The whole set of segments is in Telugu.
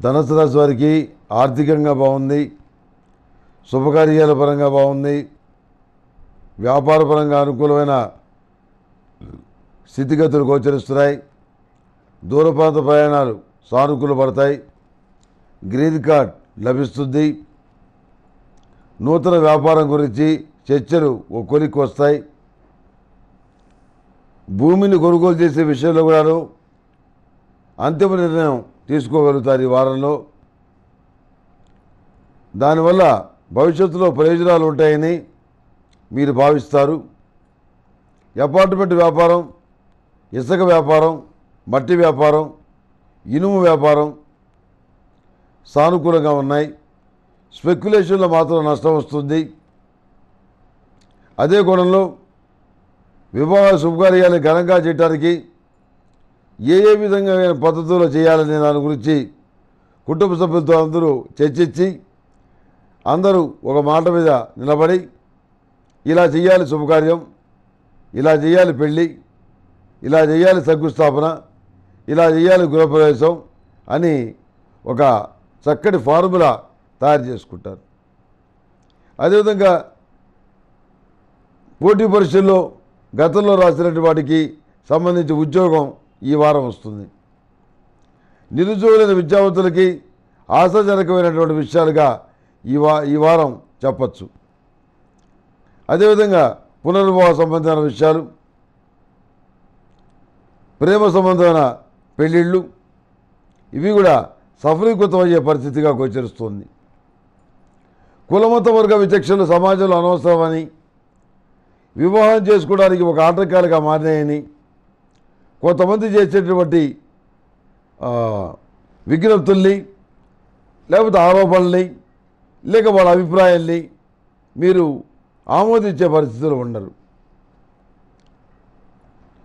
ధనుసు రాశి వారికి ఆర్థికంగా బాగుంది శుభకార్యాల పరంగా బాగుంది వ్యాపారపరంగా అనుకూలమైన స్థితిగతులు గోచరిస్తున్నాయి. దూరప్రాంత ప్రయాణాలు సానుకూల పడతాయి. గ్రీన్ కార్డ్ లభిస్తుంది. నూతన వ్యాపారం గురించి చర్చలు ఓ కొలిక్కి వస్తాయి. భూమిని కొనుగోలు చేసే విషయంలో కూడాను అంతిమ నిర్ణయం తీసుకోగలుగుతారు ఈ వారంలో. దానివల్ల భవిష్యత్తులో ప్రయోజనాలు ఉంటాయని మీరు భావిస్తారు. అపార్ట్మెంట్ వ్యాపారం ఇసుక వ్యాపారం మట్టి వ్యాపారం ఇనుము వ్యాపారం సానుకూలంగా ఉన్నాయి. స్పెక్యులేషన్లో మాత్రం నష్టం వస్తుంది. అదే కోణంలో వివాహ శుభకార్యాలు ఘనంగా చేయడానికి ఏ ఏ విధంగా పద్ధతుల్లో చేయాలనే దాని గురించి కుటుంబ సభ్యులతో అందరూ చర్చించి అందరూ ఒక మాట మీద నిలబడి ఇలా చేయాలి శుభకార్యం ఇలా చేయాలి పెళ్ళి ఇలా చేయాలి శంకుస్థాపన ఇలా చేయాలి గృహప్రవేశం అని ఒక చక్కటి ఫార్ములా తయారు చేసుకుంటారు. అదేవిధంగా పోటీ పరీక్షల్లో గతంలో రాసినటువంటి వాటికి సంబంధించి ఉద్యోగం ఈ వారం వస్తుంది. నిరుద్యోగులైన విద్యావంతులకి ఆశాజనకమైనటువంటి విషయాలుగా ఈ వా ఈ వారం చెప్పచ్చు. అదేవిధంగా పునర్వివాహ సంబంధమైన విషయాలు ప్రేమ సంబంధమైన పెళ్ళిళ్ళు ఇవి కూడా సఫలీకృతమయ్యే పరిస్థితిగా గోచరిస్తుంది. కులమత వర్గ విచక్షణలు సమాజంలో అనవసరమని వివాహం చేసుకోవడానికి ఒక ఆటంకాలుగా మారినాయని కొంతమంది చేసేటటువంటి విజ్ఞప్తుల్ని లేకపోతే ఆరోపణల్ని లేక వాళ్ళ అభిప్రాయాల్ని మీరు ఆమోదించే పరిస్థితులు ఉండరు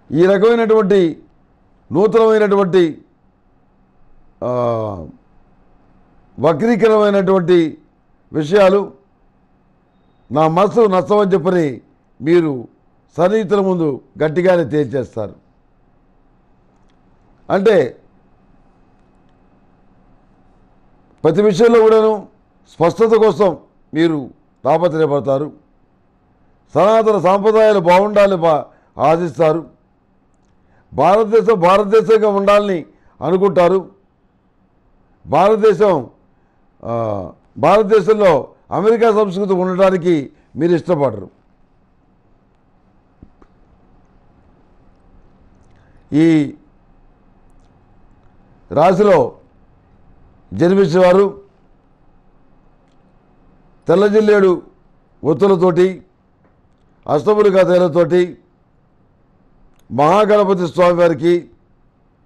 ఈ రకమైనటువంటి నూతనమైనటువంటి వక్రీకరమైనటువంటి విషయాలు నా మనసు నష్టమని చెప్పని మీరు సన్నిహితుల ముందు గట్టిగానే తేల్చేస్తారు. అంటే ప్రతి విషయంలో కూడాను స్పష్టత కోసం మీరు తాపత్రయపడతారు. సనాతన సాంప్రదాయాలు బాగుండాలి బా ఆశిస్తారు. భారతదేశం భారతదేశంగా ఉండాలని అనుకుంటారు. భారతదేశం భారతదేశంలో అమెరికా సంస్కృతి ఉండడానికి మీరు ఇష్టపడరు. ఈ రాశిలో జన్మించేవారు తెల్లజిల్లేడు ఒత్తులతోటి అష్టములుగా తేలతోటి మహాగణపతి స్వామివారికి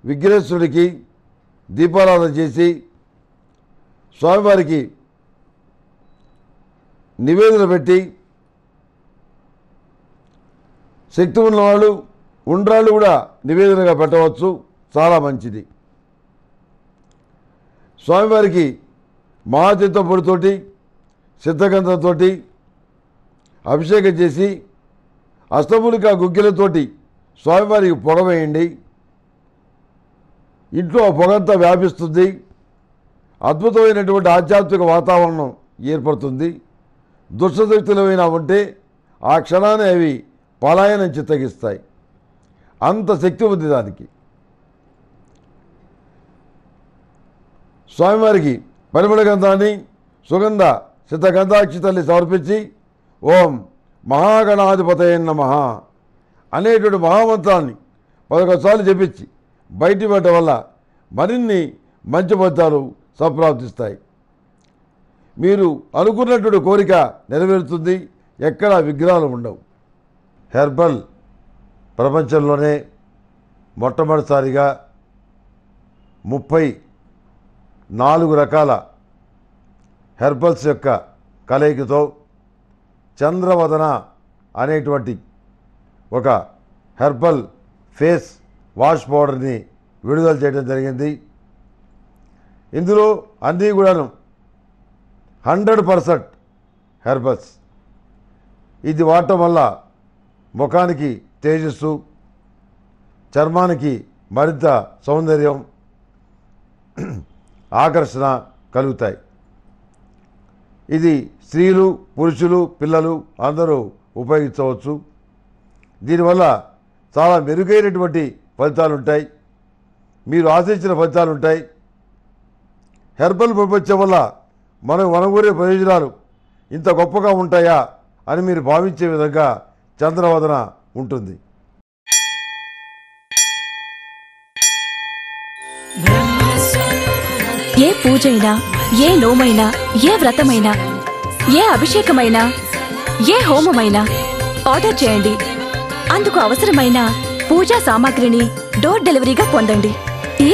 విఘ్నేశ్వరుడికి దీపారాధన చేసి స్వామివారికి నివేదన పెట్టి శక్తి ఉన్నవాళ్ళు ఉండ్రాళ్ళు కూడా నివేదనగా పెట్టవచ్చు. చాలా మంచిది. స్వామివారికి మహాచిత్త పొడితోటి సిద్ధగంధంతో అభిషేకం చేసి అష్టములిక గుగ్గిలతోటి స్వామివారికి పొగ వేయండి. ఇంట్లో ఆ పొగంతా వ్యాపిస్తుంది. అద్భుతమైనటువంటి ఆధ్యాత్మిక వాతావరణం ఏర్పడుతుంది. దుష్టశక్తులమైనా ఉంటే ఆ క్షణాన్ని అవి పలాయనం చిత్తగిస్తాయి. అంత శక్తి ఉంది దానికి. స్వామివారికి పరిమళ గంధాన్ని సుగంధ సిద్ధగంధాక్షి తల్లి సమర్పించి ఓం మహాగణాధిపతయ నమ అనేటువంటి మహామంత్రాన్ని పదకొండుసార్లు చెప్పించి బయటి పెట్టడం వల్ల మరిన్ని మంచి ఫలితాలు సంప్రాప్తిస్తాయి. మీరు అనుకున్నటువంటి కోరిక నెరవేరుతుంది ఎక్కడ విగ్రహాలు ఉండవు. హెర్బల్ ప్రపంచంలోనే మొట్టమొదటిసారిగా ముప్పై నాలుగు రకాల హెర్బల్స్ యొక్క కలయికతో చంద్రవదన అనేటువంటి ఒక హెర్బల్ ఫేస్ వాష్ పౌడర్ని విడుదల చేయడం జరిగింది. ఇందులో అన్నీ కూడాను హండ్రెడ్ పర్సెంట్ హెర్బల్స్. ఇది వాడటం వల్ల ముఖానికి తేజస్సు చర్మానికి మరింత సౌందర్యం. ఆకర్షణ కలుగుతాయి. ఇది స్త్రీలు పురుషులు పిల్లలు అందరూ ఉపయోగించవచ్చు. దీనివల్ల చాలా మెరుగైనటువంటి ఫలితాలు ఉంటాయి మీరు ఆశించిన ఫలితాలు ఉంటాయి హెర్బల్ ప్రపంచం వల్ల మనకు వనగూరే ప్రయోజనాలు ఇంత గొప్పగా ఉంటాయా అని మీరు భావించే విధంగా చంద్రవదన ఉంటుంది. ఏ పూజైనా ఏ నోమైనా ఏ వ్రతమైనా ఏ అభిషేకమైనా ఏ హోమమైనా ఆర్డర్ చేయండి. అందుకు అవసరమైన పూజా సామాగ్రిని డోర్ డెలివరీగా పొందండి. ఈ